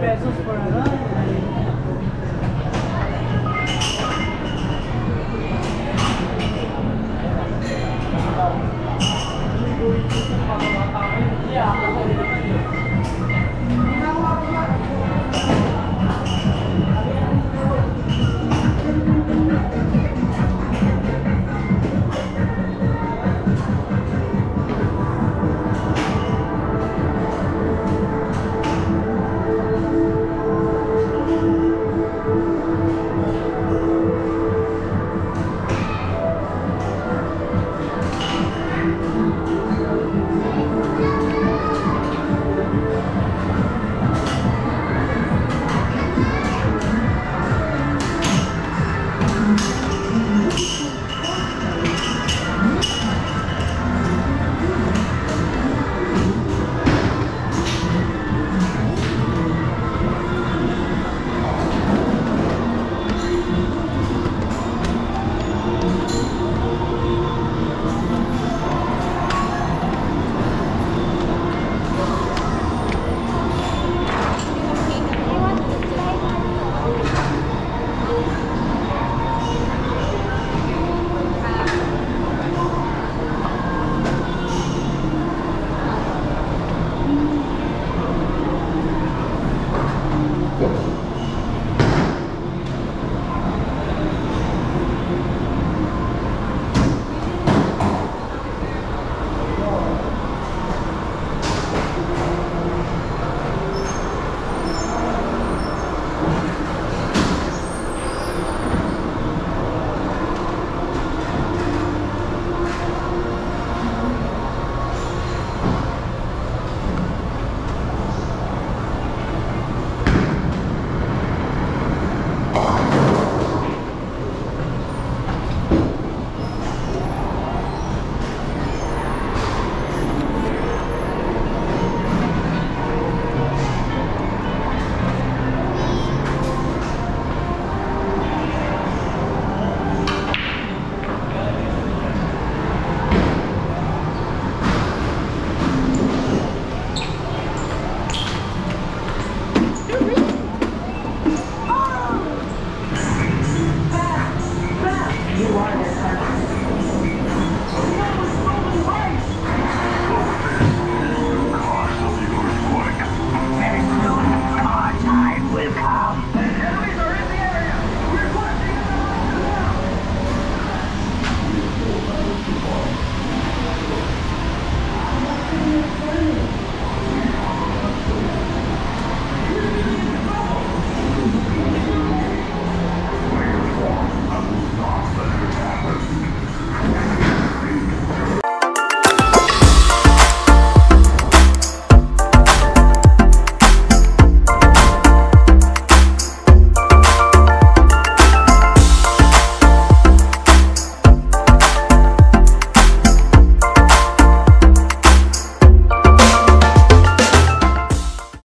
pesos per ano.